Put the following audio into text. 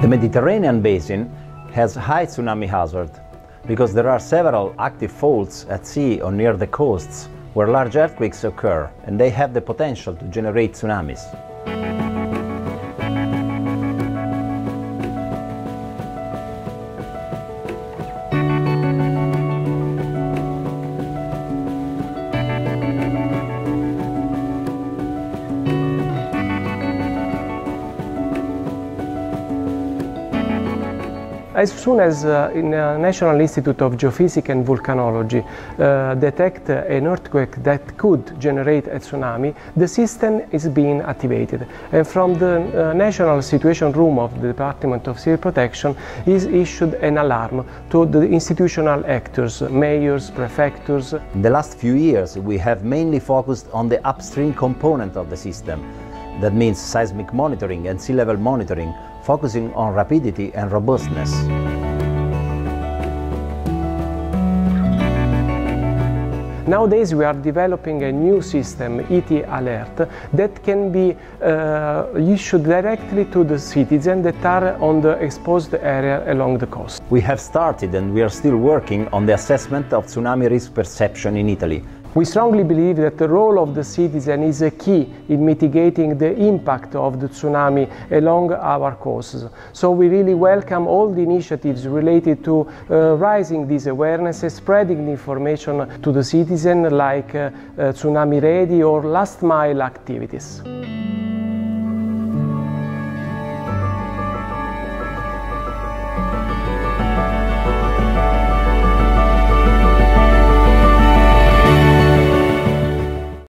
The Mediterranean basin has high tsunami hazard because there are several active faults at sea or near the coasts where large earthquakes occur and they have the potential to generate tsunamis. As soon as uh, in the National Institute of Geophysics and Volcanology uh, detect an earthquake that could generate a tsunami, the system is being activated. And from the uh, National Situation Room of the Department of Civil Protection is issued an alarm to the institutional actors, mayors, prefectures. In the last few years, we have mainly focused on the upstream component of the system. That means seismic monitoring and sea level monitoring, focusing on rapidity and robustness. Nowadays we are developing a new system, IT-alert, that can be uh, issued directly to the citizens that are on the exposed area along the coast. We have started and we are still working on the assessment of tsunami risk perception in Italy. We strongly believe that the role of the citizen is a key in mitigating the impact of the tsunami along our coasts. So we really welcome all the initiatives related to uh, raising this awareness, and spreading the information to the citizen like uh, uh, Tsunami Ready or last mile activities.